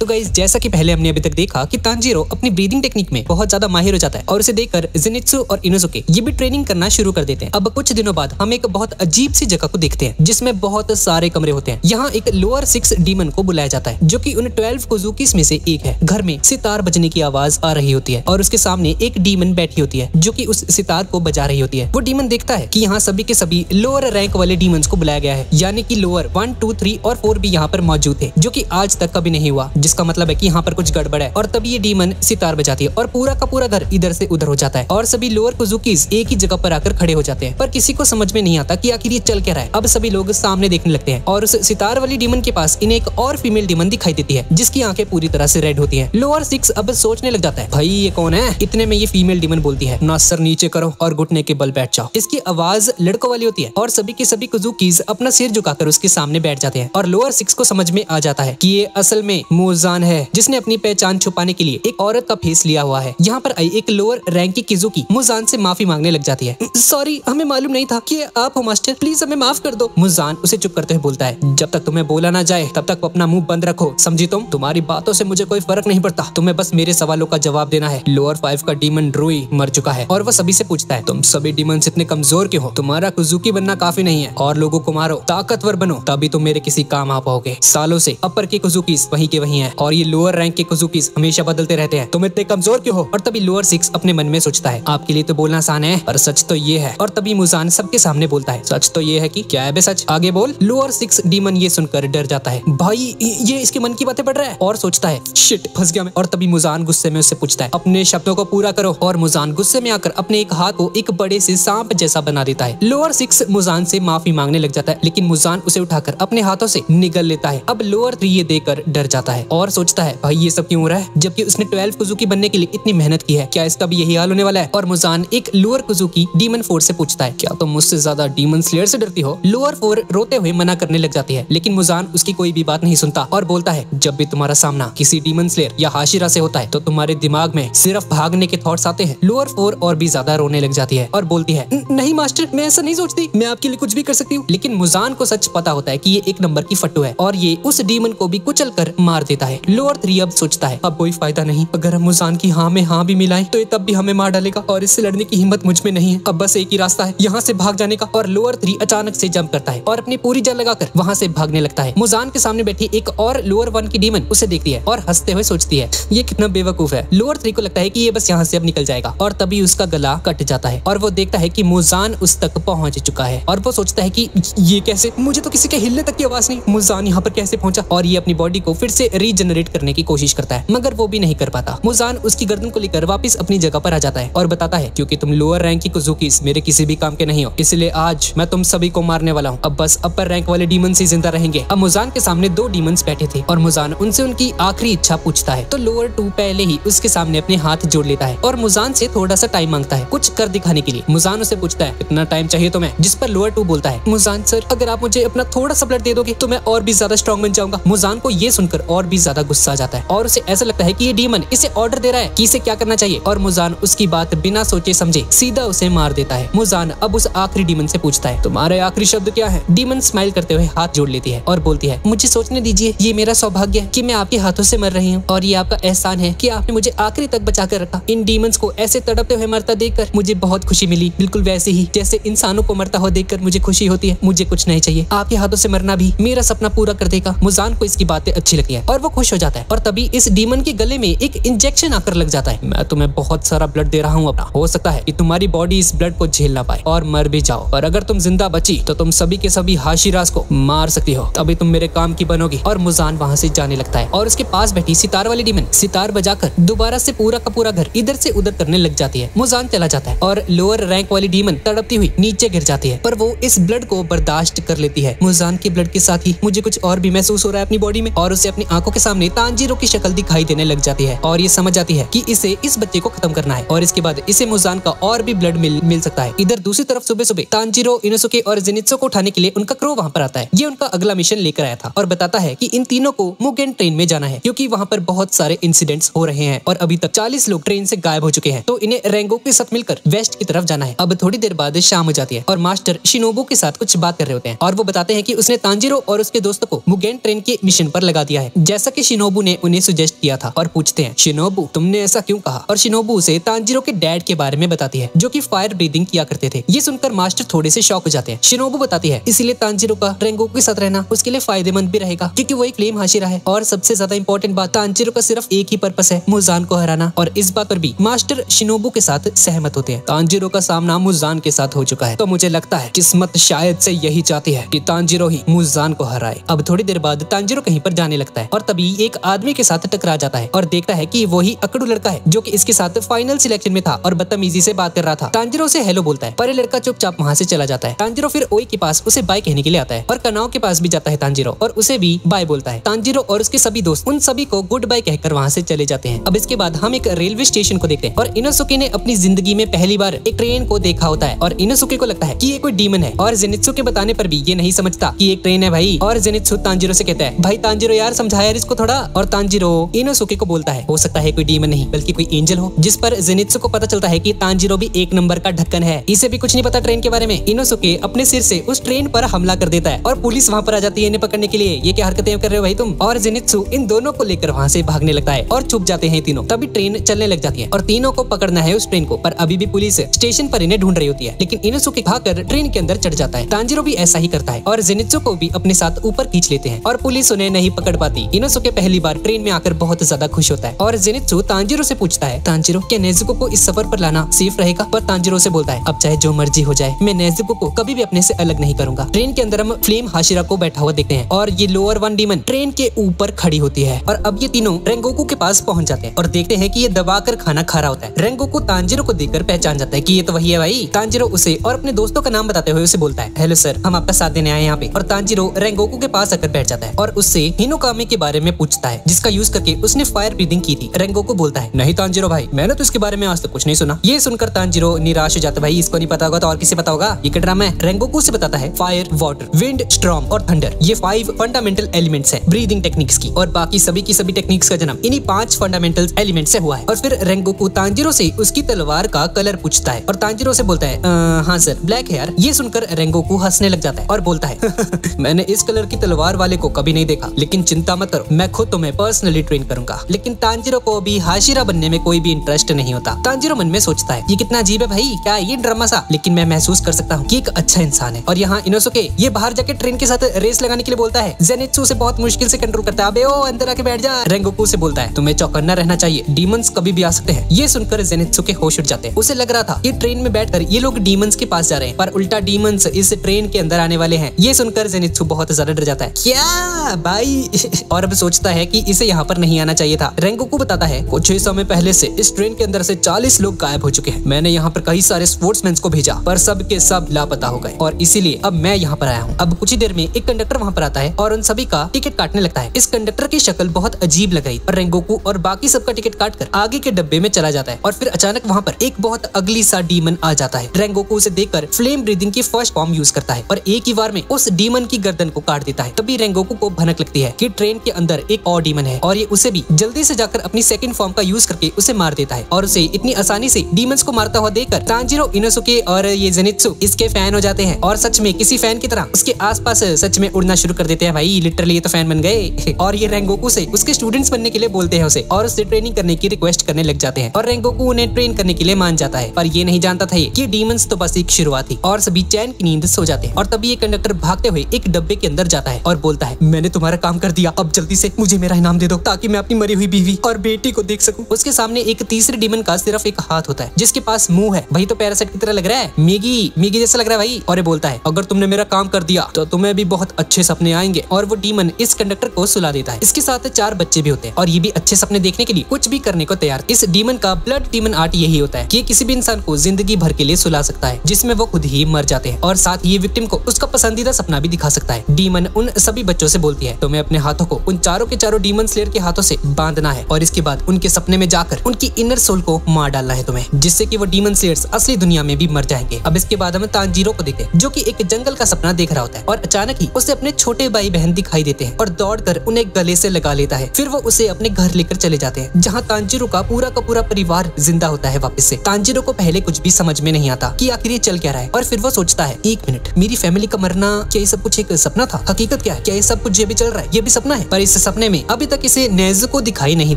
तो गाइस जैसा कि पहले हमने अभी तक देखा कि तांजीरो अपनी ब्रीदिंग टेक्निक में बहुत ज़्यादा माहिर हो जाता है और उसे देखकर जिनित्सु और इनोसुके ये भी ट्रेनिंग करना शुरू कर देते हैं। अब कुछ दिनों बाद हम एक बहुत अजीब सी जगह को देखते हैं, जिसमें बहुत सारे कमरे होते हैं। यहाँ एक लोअर सिक्स डीमन को बुलाया जाता है, जो कि उन ट्वेल्व कुजुकीस में से एक है। घर में सितार बजने की आवाज़ आ रही होती है और उसके सामने एक डीमन बैठी होती है, जो की उस सितार को बजा रही होती है। वो डीमन देखता है की यहाँ सभी के सभी लोअर रैंक वाले डीमन को बुलाया गया है, यानी की लोअर वन टू थ्री और फोर भी यहाँ पर मौजूद थे, जो की आज तक कभी नहीं हुआ जिसका मतलब है कि यहाँ पर कुछ गड़बड़ है और तभी ये डीमन सितार बजाती है और पूरा का पूरा घर इधर से उधर हो जाता है और सभी लोअर कुजुकीज एक ही जगह पर आकर खड़े हो जाते हैं। पर किसी को समझ में नहीं आता कि आखिर ये चल क्या रहा है। अब सभी लोग सामने देखने लगते हैं और उस सितार वाली डीमन के पास इन्हें एक और फीमेल डीमन दिखाई देती है, जिसकी आँखें पूरी तरह से रेड होती है। लोअर सिक्स अब सोचने लग जाता है, भाई, ये कौन है? इतने में ये फीमेल डीमन बोलती है ना सर नीचे करो और घुटने के बल बैठ जाओ। इसकी आवाज़ लड़कों वाली होती है और सभी के सभी कुजुकीज अपना सिर झुकाकर उसके सामने बैठ जाते हैं और लोअर सिक्स को समझ में आ जाता है कि ये असल में मोजान है, जिसने अपनी पहचान छुपाने के लिए एक औरत का फेस लिया हुआ है। यहाँ पर आई एक लोअर रैंक की किजुकी मुजान से माफ़ी मांगने लग जाती है। सॉरी हमें मालूम नहीं था कि आप हो, मास्टर। प्लीज़ हमें माफ़ कर दो। मुजान उसे चुप करते हुए बोलता है, जब तक तुम्हें बोला ना जाए, तब तक अपना मुँह बंद रखो। समझी तुम? तुम्हारी बातों से मुझे कोई फ़र्क नहीं पड़ता। तुम्हें बस मेरे सवालों का जवाब देना है। लोअर फाइव का डीमन ड्रोई मर चुका है और वह सभी से पूछता है, तुम सभी डीमन इतने कमज़ोर क्यों हो? तुम्हारा कुजुकी बनना काफ़ी नहीं है। और लोगों को मारो। ताकतवर बनो, तभी तुम मेरे किसी काम आ पाओगे। सालों से अपर के कुजुकीस वही के वही है। और ये लोअर रैंक के कुजुकीस हमेशा बदलते रहते हैं। तुम इतने कमज़ोर क्यों हो? और तभी लोअर सिक्स अपने मन में सोचता है, आपके लिए तो बोलना आसान है, पर सच तो ये है। और तभी मुजान सबके सामने बोलता है, सच तो ये है की क्या है सच? आगे बोल। लोअर सिक्स डीमन ये सुनकर डर जाता है, भाई, ये इसके मन की बातें पढ़ रहा है? और सोचता है शिट फंस गया मैं। और तभी मुजान गुस्से में उससे पूछता है, अपने शब्दों को पूरा करो। और मुजान गुस्से में आकर अपने एक हाथ को एक बड़े से सांप जैसा बना देता है। लोअर सिक्स मुजान से माफ़ी मांगने लग जाता है, लेकिन मुजान उसे उठाकर अपने हाथों से निगल लेता है। अब लोअर थ्री ये देकर डर जाता है और सोचता है, भाई, ये सब क्यों हो रहा है? जबकि उसने ट्वेल्व कुजुकी बनने के लिए इतनी मेहनत की है। क्या इसका भी यही हाल होने वाला है? और मुजान एक लोअर कुजुकी डीमन फोर से पूछता है, क्या तुम मुझसे ज़्यादा डीमन स्लेयर से डरती हो? लोअर फोर रोते हुए मना करने लग जाती है, लेकिन मुजान उसकी कोई भी बात नहीं सुनता और बोलता है, जब भी तुम्हारा सामना किसी डीमन स्लेयर या हाशिरा से होता है तो तुम्हारे दिमाग में सिर्फ़ भागने के थॉट्स आते हैं। लोअर फोर और भी ज़्यादा रोने लग जाती है और बोलती है नहीं मास्टर मैं ऐसा नहीं सोचती। मैं आपके लिए कुछ भी कर सकती हूँ। लेकिन मुजान को सच पता होता है कि ये एक नंबर की फट्टू है और ये उस डीमन को भी कुचल कर मार देता है। लोअर थ्री अब सोचता है, अब कोई फ़ायदा नहीं। अगर हम मुजान की हाँ में हाँ भी मिलाए तो ये तब भी हमें मार डालेगा और इससे लड़ने की हिम्मत मुझमें नहीं है। अब बस एक ही रास्ता है, यहाँ से भाग जाने का और लोअर थ्री अचानक से जंप करता है और अपनी पूरी जल लगाकर वहाँ से भागने लगता है। मुजान के सामने बैठी एक और लोअर वन की डीमन उसे देखती है और हँसते हुए सोचती है, ये कितना बेवकूफ़ है। लोअर थ्री को लगता है की ये बस यहाँ से अब निकल जाएगा और तभी उसका गला कट जाता है और वो देखता है की मुजान उस तक पहुँच चुका है और वो सोचता है की ये कैसे? मुझे तो किसी के हिलने तक की आवाज़ नहीं। मुजान यहाँ पर कैसे पहुँचा और ये अपनी बॉडी को फिर से रीजनरेट करने की कोशिश करता है, मगर वो भी नहीं कर पाता। मुजान उसकी गर्दन को लेकर वापस अपनी जगह पर आ जाता है और बताता है, क्योंकि तुम लोअर रैंक की कुजुकीस मेरे किसी भी काम के नहीं हो। इसलिए आज मैं तुम सभी को मारने वाला हूँ। अब बस अपर रैंक वाले डीमन ही ज़िंदा रहेंगे। अब मुजान के सामने दो डीमंस बैठे थे और मुजान उनसे उनकी आखिरी इच्छा पूछता है। तो लोअर टू पहले ही उसके सामने अपने हाथ जोड़ लेता है और मुजान से थोड़ा सा टाइम माँगता है कुछ कर दिखाने के लिए। मुजान उसे पूछता है कितना टाइम चाहिए तुम्हें? जिस पर लोअर टू बोलता है, मुजान सर, अगर आप मुझे अपना थोड़ा सा ब्लड दे दोगे तो मैं और भी ज़्यादा स्ट्रॉन्ग बन जाऊँगा। मुजान को ये सुनकर और भी ज़्यादा गुस्सा जाता है और उसे ऐसा लगता है कि ये डीमन इसे ऑर्डर दे रहा है कि इसे क्या करना चाहिए। और मुजान उसकी बात बिना सोचे समझे सीधा उसे मार देता है। मुजान अब उस आखिरी डीमन से पूछता है, तुम्हारे आखिरी शब्द क्या है? डीमन स्माइल करते हुए हाथ जोड़ लेती है और बोलती है, मुझे सोचने दीजिए, ये मेरा सौभाग्य है कि मैं आपके हाथों से मर रही हूँ और ये आपका एहसान है कि आपने मुझे आखिरी तक बचा कर रखा। इन डीमंस को ऐसे तड़पते हुए मरता देखकर मुझे बहुत खुशी मिली। बिल्कुल वैसे ही जैसे इंसानों को मरता हुआ देखकर मुझे खुशी होती है, मुझे कुछ नहीं चाहिए। आपके हाथों से मरना भी मेरा सपना पूरा कर देगा। मुजान को इसकी बातें अच्छी लगती है और वो खुश हो जाता है। और तभी इस डीमन के गले में एक इंजेक्शन आकर लग जाता है। मैं तुम्हें बहुत सारा ब्लड दे रहा हूँ अपना। हो सकता है कि तुम्हारी बॉडी इस ब्लड को झेल ना पाए और मर भी जाओ। और अगर तुम ज़िंदा बची तो तुम सभी के सभी हाशिराज को मार सकती हो। तभी तुम मेरे काम की बनोगी और मुजान वहाँ से जाने लगता है। और उसके पास बैठी सितार वाली डीमन सितार बजाकर दोबारा से पूरा का पूरा घर इधर से उधर करने लग जाती है। मुजान चला जाता है और लोअर रैंक वाली डीमन तड़पती हुई नीचे गिर जाती है। पर वो इस ब्लड को बर्दाश्त कर लेती है। मुजान के ब्लड के साथ ही मुझे कुछ और भी महसूस हो रहा है अपनी बॉडी में और उसे अपनी आँखों के सामने तांजीरो की शक्ल दिखाई देने लग जाती है और ये समझ जाती है कि इसे इस बच्चे को खत्म करना है और इसके बाद इसे मुजान का और भी ब्लड मिल, मिल सकता है। इधर दूसरी तरफ़ सुबह सुबह तांजीरो इनोसुके और जिनित्सो को उठाने के लिए उनका क्रो वहाँ पर आता है। ये उनका अगला मिशन लेकर आया था और बताता है की इन तीनों को मुगेन ट्रेन में जाना है क्यूँकी वहाँ पर बहुत सारे इंसिडेंट्स हो रहे हैं और अभी तक चालीस लोग ट्रेन से गायब हो चुके हैं। तो इन्हें रेंगो के साथ मिलकर वेस्ट की तरफ़ जाना है। अब थोड़ी देर बाद शाम हो जाती है और मास्टर शिनोबो के साथ कुछ बात कर रहे होते हैं और वो बताते हैं कि उसने तांजीरो और उसके दोस्तों को मुगेन ट्रेन के मिशन पर लगा दिया है। जैसा जैसा की शिनोबू ने उन्हें सुजेस्ट किया था और पूछते हैं, शिनोबू, तुमने ऐसा क्यों कहा? और शिनोबू उसे तांजिरो के डैड के बारे में बताती है, जो की फायर ब्रीदिंग किया करते थे। ये सुनकर मास्टर थोड़े से शौक हो जाते हैं। शिनोबू बताती है, इसीलिए तांजिरो का रेंगोकू के साथ रहना, उसके लिए फ़ायदेमंद भी रहेगा, क्योंकि वो एक फ्लेम हाशिरा है। और सबसे ज़्यादा इंपॉर्टेंट बात, तांजिरो का सिर्फ़ एक ही पर्पस है मुजान को हराना। और इस बात पर भी मास्टर शिनोबू के साथ सहमत होते हैं। तांजिरो का सामना मुजान के साथ हो चुका है। तो मुझे लगता है, किस्मत शायद से यही चाहती है कि तांजिरो ही मुजान को हराए। अब थोड़ी देर बाद तांजिरो कहीं पर जाने लगता है और तभी एक आदमी के साथ टकरा जाता है और देखता है की वही अकड़ू लड़का है, जो की इसके साथ फाइनल सिलेक्शन में था और बदतमीजी से बात कर रहा था। तांजिरो से हेलो बोलता है, पर लड़का चुपचाप वहाँ से चला जाता है। तांजिरो फिर ओई के पास उसे बाय कहने के लिए आता है और कनाव के पास भी जाता है तांजिरो और उसे भी बाय बोलता है। तांजिरो और उसके सभी दोस्त उन सभी को गुड बाय कहकर वहाँ से चले जाते हैं। अब इसके बाद हम एक रेलवे स्टेशन को देखते हैं और इनोसुके ने अपनी ज़िंदगी में पहली बार एक ट्रेन को देखा होता है और इनोसुके को लगता है की ये कोई डीमन है और जेनित्सु के बताने पर भी ये नहीं समझता की एक ट्रेन है भाई और जेनित्सु तांजिरो ऐसी कहता है, भाई तांजिरो यार, समझाया इसको थोड़ा और तांजिरो इनोसुके को बोलता है। हो सकता है कोई डीमन नहीं, बल्कि कोई एंजल हो, जिस पर जेनित्सु को पता चलता है कि तांजिरो भी एक नंबर का ढक्कन है। इसे भी कुछ नहीं पता ट्रेन के बारे में। इनोसुके अपने सिर से उस ट्रेन पर हमला कर देता है और पुलिस वहाँ पर आ जाती है इन्हें पकड़ने के लिए। ये क्या हरकतें कर रहे हो भाई तुम? और जेनित्सु इन दोनों को लेकर वहाँ से भागने लगता है और छुप जाते हैं तीनों। तभी ट्रेन चलने लग जाती है और तीनों को पकड़ना है उस ट्रेन को। पर अभी भी पुलिस स्टेशन पर इन्हें ढूंढ रही होती है। लेकिन इनोसुके भागकर ट्रेन के अंदर चढ़ जाता है। तांजिरो भी ऐसा ही करता है और जेनित्सु को भी अपने साथ ऊपर खींच लेते हैं और पुलिस उन्हें नहीं पकड़ पाती। इनोसुके पहली बार ट्रेन में आकर बहुत ज़्यादा खुश होता है। और जेनित्सु तांजिरो से पूछता है, तांजिरो, क्या नेजुको को इस सफ़र पर लाना सेफ़ रहेगा? पर तांजिरो से बोलता है, अब चाहे जो मर्ज़ी हो जाए, मैं नेजुको को कभी भी अपने से अलग नहीं करूँगा। ट्रेन के अंदर हम फ्लेम हाशिरा को बैठा हुआ देखते हैं और ये लोअर वन डीमन ट्रेन के ऊपर खड़ी होती है और अब ये तीनों रेंगोकू के पास पहुँच जाते हैं और देखते हैं कि ये दबाकर खाना खा रहा होता है। रेंगोकू तांजिरो को देखकर पहचान जाता है कि ये तो वही है भाई। तांजिरो उसे और अपने दोस्तों का नाम बताते हुए उसे बोलता है, हेलो सर, हम आपका साथ देने आए यहाँ पे। और तांजिरो रेंगोकू के पास आकर बैठ जाता है और उससे हिनोकामी के बारे में पूछता है, जिसका यूज़ करके उसने फायर ब्रीदिंग की थी। रेंगो को बोलता है, नहीं तांजिरो भाई, मैंने तो इसके बारे में आज तक कुछ नहीं सुना। ये सुनकर तांजिरो निराश हो जाता भाई, इसको नहीं पता होगा तो और किसे पता होगा? ये क्या ड्रामा है? रेंगोकू से बताता है फायर वाटर विंड स्ट्रॉम और थंडर ये फाइव फंडामेंटल एलिमेंट्स हैं ब्रीदिंग टेक्निक्स की। और बाकी सभी की सभी टेक्निक्स का जन्म इन्हीं पाँच फंडामेंटल एलिमेंट से हुआ है। और फिर रेंगोकू तांजिरो से उसकी तलवार का कलर पूछता है और तांजिरो से बोलता है हाँ सर ब्लैक है यार। ये सुनकर रेंगोकू हंसने लग जाता है और बोलता है, मैंने इस कलर की तलवार वाले को कभी नहीं देखा, लेकिन चिंता मत करो। मैं खुद तुम्हें पर्सनली ट्रेन करूँगा। लेकिन तांजिरो को भी हाशिरा बनने में कोई भी इंटरेस्ट नहीं होता। तांजिरो मन में सोचता है, ये कितना अजीब है भाई, क्या ये ड्रामा सा? लेकिन मैं महसूस कर सकता हूँ की एक अच्छा इंसान है। और यहाँ इनोसुके ये बाहर जाके ट्रेन के साथ रेस लगाने के लिए बोलता है। जेनित्सु से बहुत मुश्किल से कंट्रोल करता है। ओ, अंदर आके बैठ जा। रेंगोकू से बोलता है, तुम्हें चौकन्ना रहना चाहिए। डीमंस कभी भी आ सकते हैं। ये सुनकर जेनित्सु के होश उठ जाते हैं। उसे लग रहा था कि ट्रेन में बैठकर ये लोग डीमंस के पास जा रहे हैं। पर उल्टा डीमंस इस ट्रेन के अंदर आने वाले हैं। ये सुनकर जेनित्सु बहुत ज़्यादा डर जाता है। क्या भाई? और अब सोचता है कि इसे यहाँ पर नहीं आना चाहिए था। रेंगोकू बताता है, कुछ ही समय पहले से इस ट्रेन के अंदर से 40 लोग गायब हो चुके हैं। मैंने यहाँ पर कई सारे स्पोर्ट्समैन को भेजा, पर सब के सब लापता हो गए। और इसीलिए अब मैं यहाँ पर आया हूँ। अब कुछ ही देर में एक कंडक्टर वहाँ पर आता है और उन सभी का टिकट काटने लगता है। इस कंडक्टर की शक्ल बहुत अजीब लग रही और रेंगोकू और बाकी सबका टिकट काट कर आगे के डब्बे में चला जाता है और फिर अचानक वहाँ पर एक बहुत अगली सा डीमन आ जाता है। रेंगोकू उसे देखकर फ्लेम ब्रीदिंग की फ़र्स्ट फॉर्म यूज़ करता है और एक ही बार में उस डीमन की गर्दन को काट देता है। तभी रेंगोकू को भनक लगती है की ट्रेन के अंदर एक और डीमन है और ये उसे भी जल्दी से जाकर अपनी सेकंड फॉर्म का यूज़ करके उसे मार देता है और उसे इतनी आसानी से डीमंस को मारता हुआ देखकर तांजिरो इनोसुके और ये जेनित्सु इसके फ़ैन हो जाते हैं और सच में किसी फ़ैन की तरह उसके आसपास सच में उड़ना शुरू कर देते हैं भाई लिटरली ये तो फ़ैन बन गए। और ये रेंगोकू से उसके स्टूडेंट्स बनने के लिए बोलते हैं उसे और उससे ट्रेनिंग करने की रिक्वेस्ट करने लग जाते हैं और रेंगोकू उन्हें ट्रेन करने के लिए मान जाता है। पर ये नहीं जानता था कि डीमंस तो बस एक शुरुआत थी और सभी चैन की नींद सो जाते हैं और तभी ये कंडक्टर भागते हुए एक डब्बे के अंदर जाता है और बोलता है, मैंने तुम्हारा काम कर दिया, अब जल्दी से मुझे मेरा इनाम दे दो, ताकि मैं अपनी मरी हुई बीवी और बेटी को देख सकूँ। उसके सामने एक तीसरे डीमन का सिर्फ़ एक हाथ होता है, जिसके पास मुँह है। वही तो पैरासाइट की तरह लग रहा है। मैगी मैगी जैसा लग रहा है भाई, और बोलता है, अगर तुमने मेरा काम कर दिया तो तुम्हें भी बहुत अच्छे सपने आएँगे। और वो डीमन इस कंडक्टर को सुला देता है। इसके साथ चार बच्चे भी होते हैं, और ये भी अच्छे सपने देखने के लिए कुछ भी करने को तैयार। इस डीमन का ब्लड डीमन आर्ट यही होता है कि किसी भी इंसान को ज़िंदगी भर के लिए सुला सकता है, जिसमें वो खुद ही मर जाते हैं, और साथ ये विक्टिम को उसका पसंदीदा सपना भी दिखा सकता है। डीमन उन सभी बच्चों से बोलती है, तुम्हें अपने हाथों को उन चारों के चारों डीमन स्लेयर के हाथों से बांधना है और इसके बाद उनके सपने में जाकर उनकी इनर सोल को मार डालना है तुम्हें, जिससे कि वो डीमन स्लेयर्स असली दुनिया में भी मर जाएँगे। अब इसके बाद हमें तांजीरो को देखते जो की एक जंगल का सपना देख रहा होता है और अचानक ही उसे अपने छोटे भाई बहन दिखाई देते हैं और दौड़कर उन्हें गले से लगा लेता है। फिर वो उसे अपने घर लेकर चले जाते हैं, जहाँ तांजीरो का पूरा का पूरा परिवार ज़िंदा होता है वापस से। तांजीरो को पहले कुछ भी समझ में नहीं आता कि आखिर ये चल क्या रहा है, और फिर वो सोचता है, एक मिनट, मेरी फैमिली का मरना क्या ये सब कुछ एक सपना था? हकीकत क्या है? क्या ये सब कुछ ये भी चल रहा है? ये भी सपना है? पर इस सपने में अभी तक इसे नेजुको दिखाई नहीं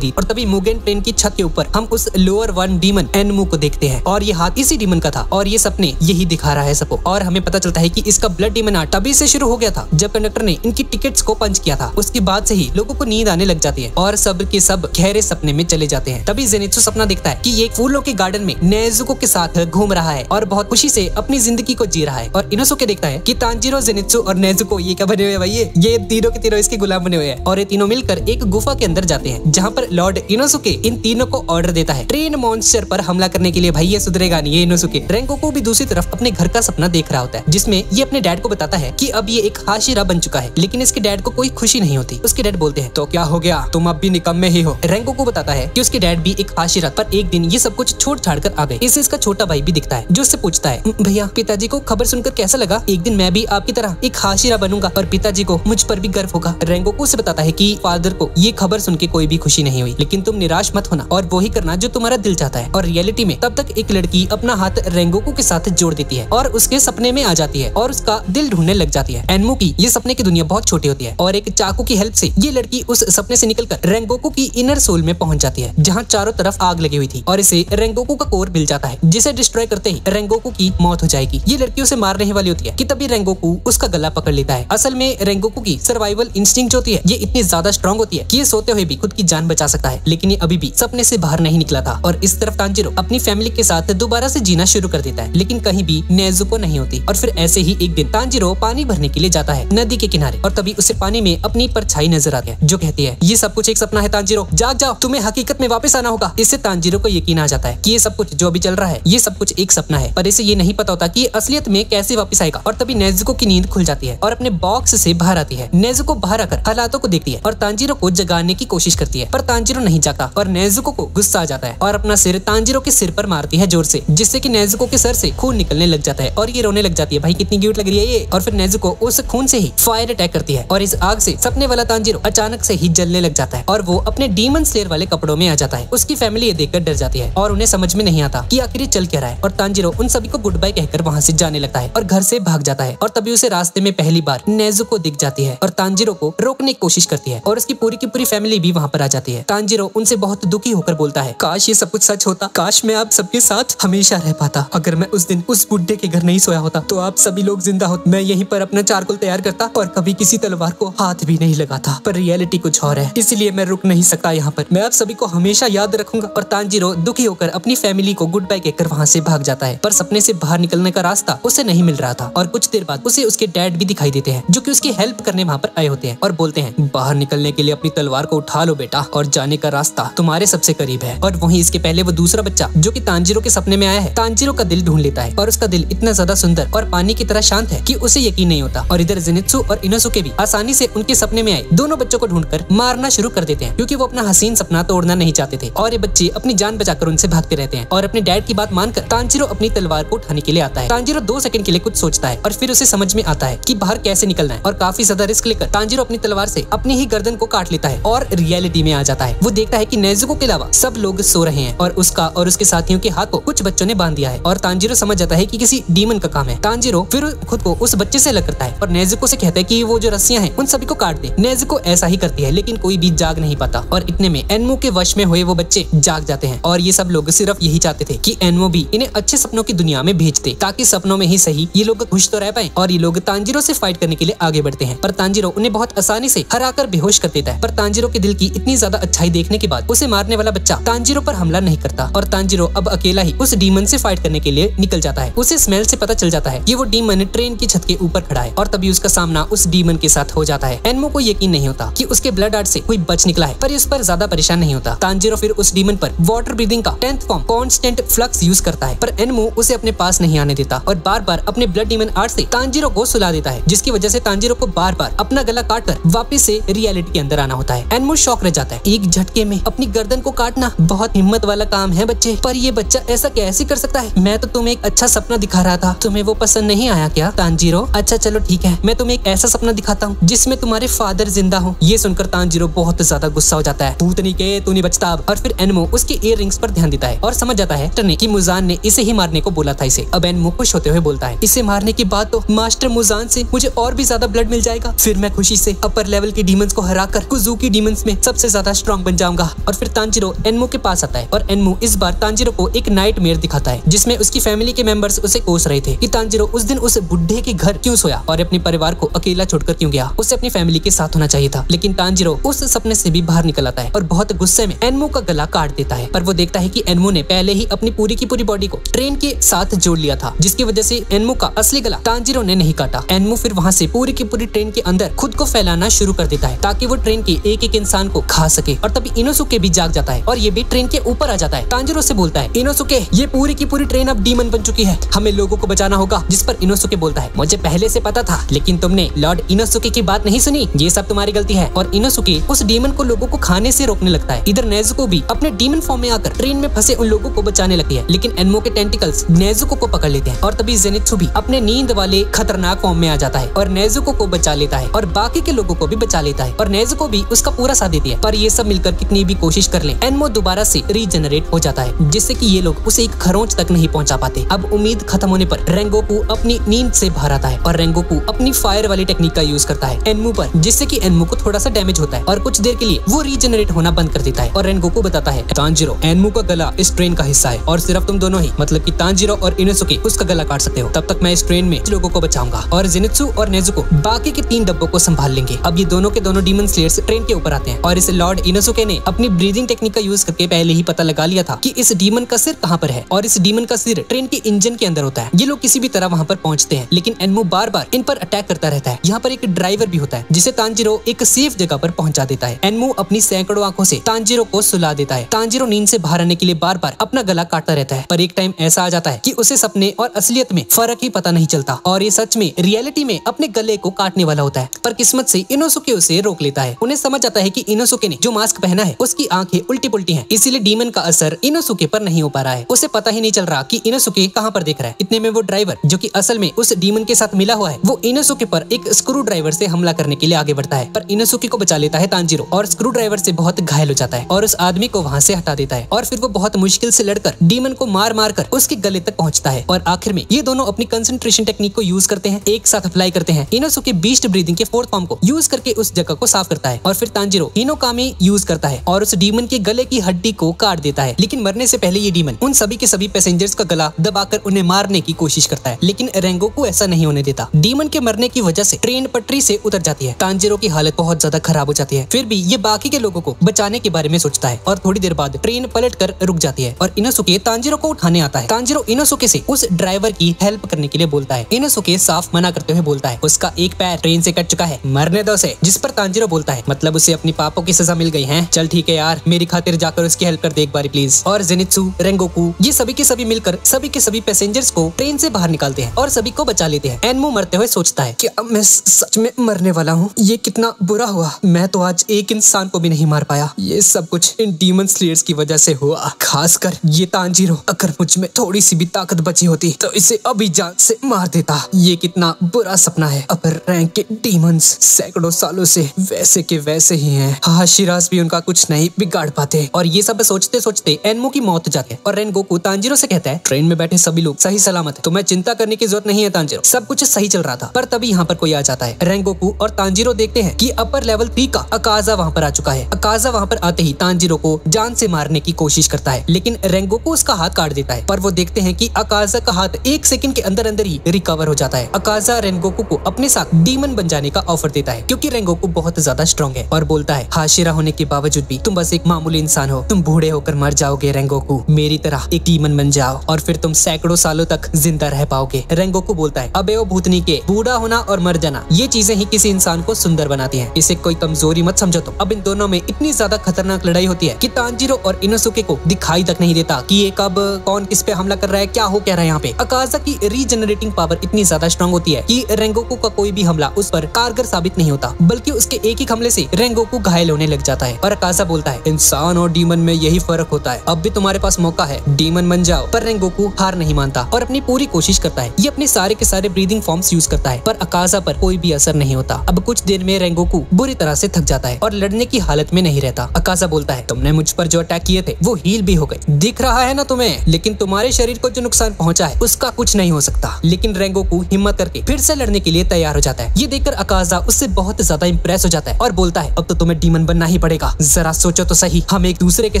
दी और तभी मुगेन ट्रेन की छत के ऊपर हम उस लोअर वन डीमन एनमू को देखते हैं। और ये हाथ इसी डीमन का था और ये सपने यही दिखा रहा है सबको। और हमें पता चलता है कि इसका ब्लड डीमन आर्ट तभी से शुरू हो गया था, जब कंडक्टर ने इनकी टिकट को पंच किया था। उसके बाद से ही लोगों को नींद आने लग जाती है और सब के सब गहरे सपने में चले जाते हैं। तभी जेनित्सु सपना देखता है कि ये फूलों के गार्डन में नेजुको के साथ घूम रहा है और बहुत खुशी से अपनी ज़िंदगी को जी रहा है। और इनोसुके देखता है कि तांजिरो, जेनित्सु और नेजुको ये क्या बने हुए भाई? ये तीनों के तीनों इसके गुलाम बने हुए हैं और ये तीनों मिलकर एक गुफा के अंदर जाते हैं, जहाँ पर लॉर्ड इनोसुके इन तीनों को ऑर्डर देता है। ट्रेन मॉन्स्टर पर हमला करने के लिए भाई ये सुधरेगा नहीं, ये इनोसुके। रेंको को भी दूसरी तरफ़ अपने घर का सपना देख रहा होता है, जिसमें ये अपने डैड को बताता है की अब ये एक हाशिरा बन चुका है, लेकिन इसके डैड को कोई खुशी नहीं होती। उसके डैड बोलते हैं तो क्या हो गया? तुम अब भी निकम्मे ही हो। रेंको को बताता है की उसके डैड भी एक हाशिरा, पर एक दिन ये सब कुछ छोड़ छाड़ कर आ गए। इसे, इसका छोटा भाई भी दिखता है, जो उससे पूछता है भैया, पिताजी को खबर सुनकर कैसा लगा? एक दिन मैं भी आपकी तरह एक हाशिरा बनूँगा और पिताजी को मुझ पर भी गर्व होगा। रेंगोकू से बताता है कि फादर को ये खबर सुन के कोई भी खुशी नहीं हुई। लेकिन तुम निराश मत होना और वही करना जो तुम्हारा दिल चाहता है। और रियलिटी में तब तक एक लड़की अपना हाथ रेंगोकू के साथ जोड़ देती है और उसके सपने में आ जाती है और उसका दिल ढूँढने लग जाती है। एनमो की ये सपने की दुनिया बहुत छोटी होती है और एक चाकू की हेल्प से ये लड़की उस सपने से निकलकर रेंगोकू की इनर सोल में पहुँच जाती है, जहाँ चारों तरफ़ आग लगी हुई थी और इसे रेंगोकू का कोर मिल जाता है, जिसे डिस्ट्रॉय करते ही रेंगोकू की मौत हो जाएगी। ये लड़की उसे मार मारने वाली होती है कि तभी रेंगोकू उसका गला पकड़ लेता है। असल में रेंगोकू की सर्वाइवल इंस्टिंग होती है, ये इतनी ज़्यादा स्ट्रॉन्ग होती है। कि ये सोते हुए भी खुद की जान बचा सकता है। लेकिन ये अभी भी सपने से बाहर नहीं निकला था। और इस तरफ़ तांजिरो अपनी फैमिली के साथ दोबारा से जीना शुरू कर देता है। लेकिन कहीं भी नेजुको नहीं होती। और फिर ऐसे ही एक दिन तांजिरो पानी भरने के लिए जाता है नदी के किनारे। और तभी उसे पानी में अपनी परछाई नज़र आती है, जो कहती है, ये सब कुछ एक सपना है तांजिरो। जाग जाओ। तुम्हें हकीकत में वापस आना होगा। इससे तांजिरो को यकीन आ जाता है कि ये सब कुछ जो अभी चल रहा है, ये सब कुछ एक सपना है। पर इसे ये नहीं पता होता कि असलियत में कैसे वापस आएगा। और तभी नेजुको की नींद खुल जाती है और अपने बॉक्स से बाहर आती है। नेजुको बाहर आकर हालातों को देखती है। और तांजिरो को जगाने की कोशिश करती है पर तांजिरो नहीं जाता और नेजुको को गुस्सा आ जाता है और अपना सिर तांजिरो के सिर पर मारती है ज़ोर से जिससे कि नेजुको के सर से खून निकलने लग जाता है और ये रोने लग जाती है भाई कितनी क्यूट लग रही है ये और फिर नेजुको उस खून से ही फायर अटैक करती है और इस आग से सपने वाला तांजिरो अचानक से ही जलने लग जाता है और वो अपने डीमन स्लेयर वाले कपड़ों में आ जाता है उसकी फैमिली ये देखकर डर जाती है और उन्हें समझ में नहीं आता की आखिर चल क्या रहा है और तांजिरो उन सभी को गुड बाय कहकर वहाँ से जाने लगता है और घर से भाग जाता है और तभी उसे रास्ते में पहली बार नेजुको दिख जाती है और तांजिरो को रोकने की कोशिश करती है और उसकी पूरी की पूरी फैमिली भी वहाँ पर आ जाती है। तांजिरो उनसे बहुत दुखी होकर बोलता है, काश ये सब कुछ सच होता। काश मैं आप सबके साथ हमेशा रह पाता। अगर मैं उस दिन उस बुढ़े के घर नहीं सोया होता तो आप सभी लोग ज़िंदा होते। मैं यहीं पर अपना चारकोल तैयार करता और कभी किसी तलवार को हाथ भी नहीं लगाता। पर रियलिटी कुछ और है। इसलिए मैं रुक नहीं सकता यहाँ पर। मैं आप सभी को हमेशा याद रखूँगा। और तांजिरो दुखी होकर अपनी फैमिली को गुड बाय कहकर वहाँ से भाग जाता है। पर सपने से बाहर निकलने का रास्ता उसे नहीं मिल रहा था। और कुछ देर बाद उसे उसके डैड भी दिखाई देते हैं, जो कि उसकी हेल्प करने वहाँ पर आए होते हैं और बोलते हैं, बाहर निकलने के लिए अपनी तलवार को उठा लो बेटा और जाने का रास्ता तुम्हारे सबसे करीब है। और वहीं इसके पहले वो दूसरा बच्चा, जो कि तांजिरो के सपने में आया है, तांजिरो का दिल ढूंढ लेता है और उसका दिल इतना ज़्यादा सुंदर और पानी की तरह शांत है कि उसे यकीन नहीं होता। और इधर जिनित्सु और इनोसुके भी आसानी से उनके सपने में आए। दोनों बच्चों को ढूंढकर मारना शुरू कर देते हैं, क्योंकि वो अपना हसीन सपना तोड़ना नहीं चाहते थे। और ये बच्चे अपनी जान बचाकर उनसे भागते रहते हैं और अपने डैड की बात मानकर तांजिरो अपनी तलवार को उठाने के लिए आता है। तांजिरो दो सेकंड के लिए कुछ सोचता है और फिर उसे समझ में आता है कि बाहर कैसे निकलना है और काफ़ी ज़्यादा रिस्क लेकर तांजिरो अपनी तलवार से अपनी ही गर्दन को काट लेता है और रियलिटी में आ जाता है। वो देखता है की नेजुको के अलावा सब लोग सो रहे हैं और उसका और उसके साथियों के हाथ को कुछ बच्चों ने बाँध दिया है और तांजिरो समझ जाता है कि किसी डीमन का काम है। तांजिरो फिर खुद को उस बच्चे से अलग करता है और नेजुको से कहता है की वो जो रस्सियाँ हैं, उन सभी को काट दे। नेजुको ऐसा ही करती है, लेकिन कोई भी जाग नहीं पाता और इतने में एनमो के वश में हुए वो बच्चे जाग जाते हैं और ये सब लोग सिर्फ़ यही चाहते थे कि एनमो भी इन्हें अच्छे सपनों की दुनिया में भेज दे, ताकि सपनों में ही सही ये लोग खुश तो रह पाए और ये लोग तांजिरो से फाइट करने के लिए आगे बढ़ते हैं। पर तांजिरो उन्हें बहुत आसानी से हरा कर बेहोश कर देता है। पर तांजिरो के दिल की इतनी ज़्यादा अच्छाई देखने के बाद उसे मारने वाला बच्चा तांजिरो पर हमला नहीं करता और तांजिरो अब अकेला ही उस डीमन से फाइट करने के लिए निकल जाता है। उसे स्मेल से पता चल जाता है कि वो डीमन ट्रेन की छत के ऊपर खड़ा है और तभी उसका सामना उस डीमन के साथ हो जाता है। एनमो को यकीन नहीं होता कि उसके ब्लड आर्ट से कोई बच निकला है, पर इस पर ज़्यादा परेशान नहीं होता। तांजिरो फिर उस डीमन पर वाटर ब्रीदिंग का tenth form constant flux use करता है, पर एनमो उसे अपने पास नहीं आने देता और बार बार अपने ब्लड डीमन आर्ट से तांजिरो को सुला देता है, जिसकी वजह से तांजिरो को बार बार अपना गला काट कर वापिस से रियलिटी के अंदर आना होता है। एनमो शौक रह जाता है। एक झटके में अपनी गर्दन को काटना बहुत हिम्मत वाला काम है बच्चे। पर ये बच्चा ऐसा कैसे कर सकता है? मैं तो तुम्हें एक अच्छा सपना दिखा रहा था। तुम्हें वो पसंद नहीं आया क्या? तांजीरो? अच्छा चलो ठीक है। मैं तुम्हें एक ऐसा सपना दिखाता हूँ, जिसमें तुम्हारे फादर ज़िंदा हो। ये सुनकर तांजीरो बहुत ज़्यादा गुस्सा हो जाता है। भूतनी के तू नहीं बचता और फिर एनमो उसके इयर रिंग्स पर ध्यान देता है। और समझ जाता है की मुजान ने इसे ही मारने को बोला था इसे। अब एनमो खुश होते हुए बोलता है, इसे मारने के बाद तो मास्टर मुजान से मुझे और भी ज़्यादा ब्लड मिल जाएगा। फिर मैं खुशी से अपर लेवल के डीमंस को हराकर कुजुकी डीमंस में सबसे ज़्यादा स्ट्रॉन्ग बन जाऊँगा। और फिर तांजिरो एनमो के पास आता है। और एनमो इस बार तांजिरो को एक नाइट मेयर दिखाता है, जिसमें उसकी फैमिली के मेंबर्स उसे कोस रहे थे कि तांजिरो उस दिन उस बुढ़े के घर क्यों सोया और अपने परिवार को अकेला छोड़कर क्यों गया? उसे अपनी फैमिली के साथ होना चाहिए था। लेकिन तांजिरो उस सपने से भी बाहर निकल आता है और बहुत गुस्से में एनमो का गला काट देता है। पर वो देखता है कि एनमो ने पहले ही अपनी पूरी की पूरी बॉडी को ट्रेन के साथ जोड़ लिया था, जिसकी वजह से एनमो का असली गला तांजिरो ने नहीं काटा। एनमो फिर वहाँ से पूरी की पूरी ट्रेन के अंदर खुद को फैलाना शुरू कर देता है। ताकि वो ट्रेन के एक एक इंसान को खा सके और तभी इनोसुके भी जाग जाता है और ये भी ट्रेन के ऊपर आ जाता है। तांजिरो से बोलता है, इनोसुके, ये पूरी की पूरी ट्रेन अब डीमन बन चुकी है। हमें लोगों को बचाना होगा, जिस पर इनोसुके बोलता है। मुझे पहले से पता था, लेकिन तुमने लॉर्ड इनोसुके की बात नहीं सुनी? ये सब तुम्हारी गलती है। और इनोसुके उस डीमन को लोगों को खाने से रोकने लगता है। इधर नेजुको भी अपने डीमन फॉर्म में आकर ट्रेन में फंसे उन लोगों को बचाने लगती है। लेकिन एनमो के टेंटिकल्स नेजुको को पकड़ लेते हैं और तभी जेनित्सु भी अपने नींद वाले खतरनाक फॉर्म में आ जाता है और नेजुको को बचा लेता है और बाकी के लोगों को भी बचा लेता है। और नेजुको भी उसका पूरा साथ देती है पर ये सब मिलकर कितनी भी कोशिश कर ले, एनमो दोबारा से रीजनरेट हो जाता है, जिससे कि ये लोग उसे एक खरोंच तक नहीं पहुँचा पाते। अब उम्मीद खत्म होने पर रेंगोकू अपनी नींद से बाहर आता है और रेंगोकू अपनी फायर वाली टेक्निक का यूज़ करता है एनमू पर, जिससे कि एनमू को थोड़ा सा डैमेज होता है और कुछ देर के लिए वो रीजनरेट होना बंद कर देता है और रेंगोकू बताता है, तांजिरो, एनमू का गला इस ट्रेन का हिस्सा है और सिर्फ़ तुम दोनों ही मतलब की तांजिरो और इनोसुके उसका गला काट सकते हो। तब तक मैं इस ट्रेन में लोगों को बचाऊँगा और जिनित्सु और नेजुको बाकी के तीन डब्बों को संभाल लेंगे। अब ये दोनों के दोनों डीमन स्लेयर्स ट्रेन के ऊपर आते हैं। और इस लॉर्ड इनोसुके ने अपनी ब्रीदिंग टेक्निक का यूज़ करके पहले ही पता लगा लिया था कि इस डीमन का सिर कहाँ पर है। और इस डीमन का सिर ट्रेन के इंजन के अंदर होता है। ये लोग किसी भी तरह वहाँ पर पहुँचते हैं, लेकिन एनमो बार बार इन पर अटैक करता रहता है। यहाँ पर एक ड्राइवर भी होता है, जिसे तांजिरो एक सेफ़ जगह पर पहुँचा देता है। एनमो अपनी सैकड़ों आँखों से तांजिरो को सुला देता है। तांजिरो नींद से बाहर आने के लिए बार बार अपना गला काटता रहता है। पर एक टाइम ऐसा आ जाता है कि उसे सपने और असलियत में फ़र्क ही पता नहीं चलता। और ये सच में रियलिटी में अपने गले को काटने वाला होता है। पर किस्मत से इनोसुके उसे रोक लेता है। उन्हें समझ आता है कि इनोसुके ने जो मास्क पहना है, उसकी आँखें उल्टी पुल्टी हैं। इसीलिए डीमन का असर इनोसुके पर नहीं हो पा रहा है। उसे पता ही नहीं चल रहा कि इनोसुके कहाँ पर देख रहा है। इतने में वो ड्राइवर, जो कि असल में उस डीमन के साथ मिला हुआ है, वो इनोसुके पर एक स्क्रू ड्राइवर से हमला करने के लिए आगे बढ़ता है। पर इनोसुके को बचा लेता है तांजिरो, और स्क्रू ड्राइवर से बहुत घायल हो जाता है, और उस आदमी को वहाँ से हटा देता है। और फिर वो बहुत मुश्किल से लड़कर, डीमन को मार मार कर उसके गले तक पहुँचता है। और आखिर में ये दोनों अपनी कंसंट्रेशन टेक्निक को यूज़ करते हैं, एक साथ अप्लाई करते हैं। इनोसुके बीस्ट ब्रीदिंग के फोर्थ फॉर्म को यूज़ करके उस जगह को साफ़ करता है और फिर तांजिरो, हिनोकामी यूज़ करता है और उस डीमन के गले की हड्डी को काट देता है। लेकिन मरने से पहले ये डीमन उन सभी के सभी पैसेंजर्स का गला दबाकर उन्हें मारने की कोशिश करता है। लेकिन रेंगो को ऐसा नहीं होने देता। डीमन के मरने की वजह से ट्रेन पटरी से उतर जाती है। तांजिरो की हालत बहुत ज़्यादा खराब हो जाती है। फिर भी ये बाकी के लोगों को बचाने के बारे में सोचता है और थोड़ी देर बाद ट्रेन पलट कर रुक जाती है और इनोसुके तांजिरो को उठाने आता है। तांजिरो इनोसुके से उस ड्राइवर की हेल्प करने के लिए बोलता है। इनोसुके साफ़ मना करते हुए बोलता है, उसका एक पैर ट्रेन से कट चुका है, मरने दो से जिस पर तांजिरो बोलता है। मतलब उसे अपनी पापों की सजा मिल गई, है? चल ठीक है यार, मेरी खातिर जाकर उसकी हेल्प कर दे एक बार प्लीज़ और जेनित्सु, रेंगोकू, ये सभी के सभी मिलकर, सभी के सभी पैसेंजर्स को ट्रेन से बाहर निकालते हैं और सभी को बचा लेते हैं। एनमो मरते हुए सोचता है कि अब मैं सच में मरने वाला हूँ। ये कितना बुरा हुआ। मैं तो आज एक इंसान को भी नहीं मार पाया। ये सब कुछ इन डीमन स्लेयर्स की वजह से हुआ। खासकर ये तांजीरो, अगर मुझमें थोड़ी सी भी ताकत बची होती तो इसे अभी जान से मार देता। ये कितना बुरा सपना है। अपर रैंक के डीमंस सैकड़ों सालों से वैसे के वैसे ही हैं। हाँ शिराज भी उनका कुछ नहीं बिगाड़ पाते। और ये सब सोचते सोचते एनमो की मौत हो जाती है। और रेनगोकू तांजिरो से कहता है, ट्रेन में बैठे सभी लोग सही सलामत है। तुम्हें चिंता करने की ज़रूरत नहीं है तांजिरो। सब कुछ सही चल रहा था, पर तभी यहाँ पर कोई आ जाता है। रेंगोकू और तांजिरो देखते हैं कि अपर लेवल थ्री का अकाजा वहाँ पर आ चुका है। अकाजा वहाँ पर आते ही तांजिरो को जान से मारने की कोशिश करता है, लेकिन रेंगोकू उसका हाथ काट देता है। पर वो देखते हैं कि अकाजा का हाथ एक सेकंड के अंदर अंदर ही रिकवर हो जाता है। अकाजा रेंगोकू को अपने साथ डीमन बन जाने का ऑफ़र देता है, क्योंकि रेंगोकू बहुत ज़्यादा स्ट्रॉन्ग है और बोलता है, हाशिरा होने के बावजूद भी तुम बस एक मामूली इंसान हो। तुम बूढ़े होकर मर जाओगे, रेंगोकू। मेरी तरह एक डीमन बन जाओ और फिर तुम सैकड़ों सालों तक ज़िंदा रह पाओगे। रेंगोकू बोलता है, अबे वो भूतनी के, बूढ़ा होना और मर जाना, ये चीज़ें ही किसी इंसान को सुंदर बनाती हैं। इसे कोई कमज़ोरी मत समझो तो अब इन दोनों में इतनी ज़्यादा खतरनाक लड़ाई होती है की तांजिरो और इनोसुके को दिखाई तक नहीं देता कि ये कब, कौन किस पे हमला कर रहा है, क्या हो क्या रहा है यहाँ पे। अकाजा की रीजनरेटिंग पावर इतनी ज़्यादा स्ट्रॉन्ग होती है कि रेंगोकू का कोई भी हमला उस पर कारगर साबित नहीं होता, बल्कि उसके एक ही हमले से रेंगोकू घायल होने लग जाता है। और अकाजा बोलता है, इंसान और डीमन में यही फ़र्क होता है। अब भी तुम्हारे पास मौका है। डीमन बन जाओ। पर रेंगोकू हार नहीं मानता और अपनी पूरी कोशिश करता है। ये अपने सारे के सारे ब्रीदिंग फॉर्म्स यूज़ करता है, पर अकाजा पर कोई भी असर नहीं होता। अब कुछ देर में रेंगोकू बुरी तरह से थक जाता है और लड़ने की हालत में नहीं रहता। अकाजा बोलता है, तुमने मुझ पर जो अटैक किए थे, वो हील भी हो गए। दिख रहा है ना तुम्हें? लेकिन तुम्हारे शरीर को जो नुकसान पहुँचा है, उसका कुछ नहीं हो सकता। लेकिन रेंगोकू हिम्मत करके फिर से लड़ने के लिए तैयार हो जाता है। ये देखकर अकाजा उससे बहुत ज़्यादा इम्प्रेस इम्प्रेस हो जाता है और बोलता है, अब तो तुम्हें डीमन बनना ही पड़ेगा। जरा सोचो तो सही, हम एक दूसरे के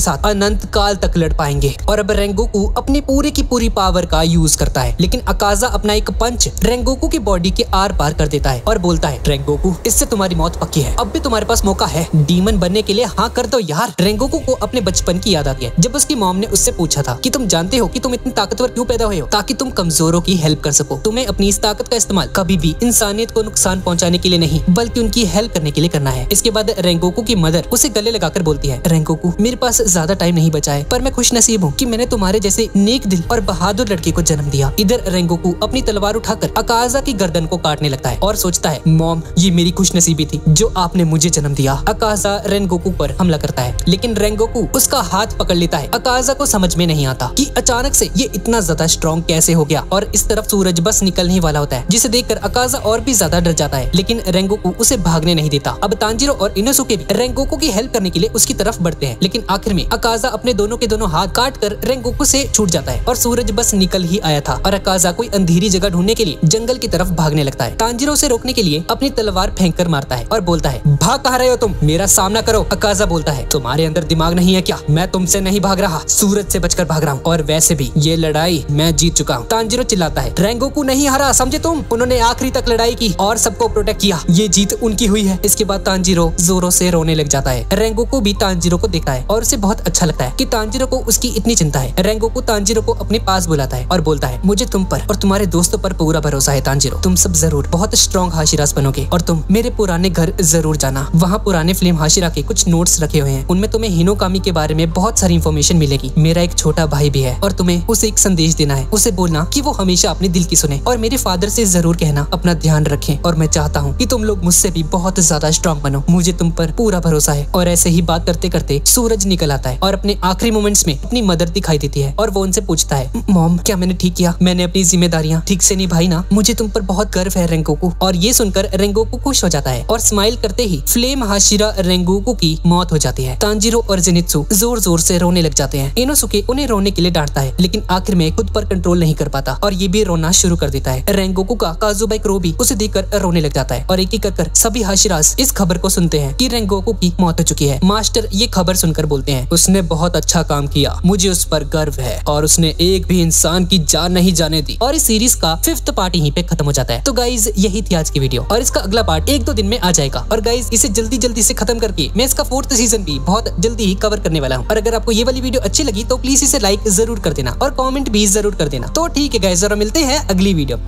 साथ अनंत काल तक लड़ पाएँगे। और अब रेंगोकू अपनी पूरी की पूरी पावर का यूज़ करता है। लेकिन अकाजा अपना एक पंच रेंगोकू की बॉडी के आर पार कर देता है और बोलता है, रेंगोकू, इससे तुम्हारी मौत पक्की है। अब भी तुम्हारे पास मौका है। डीमन बनने के लिए हाँ कर दो यार। रेंगोकू को अपने बचपन की याद आती है, जब उसकी मॉम ने उससे पूछा था कि तुम जानते हो कि तुम इतनी ताकतवर क्यों पैदा हुए हो? ताकि तुम कमजोरों की हेल्प कर सको। तुम्हें अपनी इस ताकत का इस्तेमाल कभी भी इंसानियत को नुकसान पहुँचाने के लिए नहीं, बल्कि उनकी हेल्प करने के लिए करना है। इसके बाद रेंगोकू की मदर उसे गले लगाकर बोलती है, रेंगोकू, मेरे पास ज़्यादा टाइम नहीं बचा है, पर मैं खुश नसीब हूँ की मैंने तुम्हारे जैसे नेक दिल और बहादुर लड़के को जन्म दिया। इधर रेंगोकू अपनी तलवार उठाकर अकाजा की गर्दन को काटने लगता है और सोचता है, मॉम, ये मेरी खुश नसीबी थी जो आपने मुझे जन्म दिया। अकाजा रेंगोकू पर हमला करता है, लेकिन रेंगोकू उसका हाथ पकड़ लेता है। अकाजा को समझ में नहीं आता कि अचानक से ये इतना ज़्यादा स्ट्रॉन्ग कैसे हो गया और इस तरफ़ सूरज बस निकलने वाला होता है, जिसे देखकर अकाजा और भी ज़्यादा डर जाता है। लेकिन रेंगोकू उसे भागने नहीं देता। अब तांजिरो और इनोसुके भी रेंगोकू की हेल्प करने के लिए उसकी तरफ़ बढ़ते हैं। लेकिन आखिर में अकाजा अपने दोनों के दोनों हाथ काट कर रेंगोको से छूट जाता है और सूरज बस निकल ही आया था और अकाजा कोई अंधेरी जगह ढूँढने के लिए जंगल की तरफ़ भागने लगता है। तांजिरो से रोकने के लिए अपनी तलवार फेंक कर मारता है और बोलता है, भाग कहा रहे हो तुम? मेरा सामना करो, अकाजा बोलता है। तुम्हारे अंदर दिमाग नहीं है क्या? मैं तुमसे नहीं भाग रहा। सूरज से बचकर भाग रहा हूँ और वैसे भी ये लड़ाई मैं जीत चुका हूँ। तांजिरो चिल्लाता है, रेंगोकू नहीं हरा, समझे तुम? उन्होंने आखिरी तक लड़ाई की और सबको प्रोटेक्ट किया। ये जीत उनकी हुई है। इसके बाद तांजीरो जोरों से रोने लग जाता है। रेंगो को भी तांजिरो को देखता है और उसे बहुत अच्छा लगता है कि तांजिरो को उसकी इतनी चिंता है। रेंगो को तांजिरो को अपने पास बुलाता है और बोलता है, मुझे तुम पर और तुम्हारे दोस्तों पर पूरा भरोसा है तांजीरो। तुम सब ज़रूर बहुत स्ट्रॉन्ग हाशिरास बनोगे और तुम मेरे पुराने घर ज़रूर जाना। वहाँ पुराने फ़िल्म हाशिरा के कुछ नोट्स रखे हुए हैं। उनमें तुम्हें हिनोकामी के बारे में बहुत सारी इन्फॉर्मेशन मिलेगी। मेरा एक छोटा भाई भी है और तुम्हें उसे एक संदेश देना है। उसे बोलना कि वो हमेशा अपने दिल की सुने और मेरे फादर से ज़रूर कहना, अपना ध्यान रखें और मैं चाहता हूँ कि तुम लोग मुझसे भी बहुत ज़्यादा स्ट्रॉन्ग बनो। मुझे तुम पर पूरा भरोसा है। और ऐसे ही बात करते करते सूरज निकल आता है और अपने आखिरी मोमेंट्स में अपनी मदर दिखाई देती है और वो उनसे पूछता है मॉम, क्या मैंने ठीक किया? मैंने अपनी जिम्मेदारियाँ ठीक से निभाई ना? मुझे तुम पर बहुत गर्व है रेंगोकू। और ये सुनकर रेंगोकू खुश हो जाता है और स्माइल करते ही फ्लेम हाशिरा रेंगोकू की मौत हो जाती है। तांजिरो और जेनित्सु ज़ोर ज़ोर से रोने लग जाते हैं। इनोसुके उन्हें रोने के लिए डांटता है, लेकिन आखिर में खुद पर कंट्रोल नहीं कर पाता और ये भी रोना शुरू कर देता है। रेंगोकू का काजुबाई क्रो भी उसे देखकर रोने लग जाता है और एक एक कर सभी हाशिरास इस खबर को सुनते हैं कि रेंगोकू की मौत हो चुकी है। मास्टर ये खबर सुनकर बोलते हैं, उसने बहुत अच्छा काम किया। मुझे उस पर गर्व है और उसने एक भी इंसान की जान नहीं जाने दी। और इस सीरीज़ का फिफ्थ पार्ट यहीं पे खत्म हो जाता है। तो गाइज़ यही थी आज की वीडियो और इसका अगला पार्ट एक दो दिन में आ जाएगा। और गाइज़ इसे जल्दी जल्दी से खत्म करके मैं इसका फोर्थ सीज़न भी बहुत जल्दी ही कवर करने वाला हूँ। और अगर आपको ये वाली वीडियो अच्छी लगी तो प्लीज़ इसे लाइक ज़रूर कर देना और कॉमेंट भी ज़रूर कर देना। तो ठीक है गाइज़ जरा मिलते हैं अगली वीडियो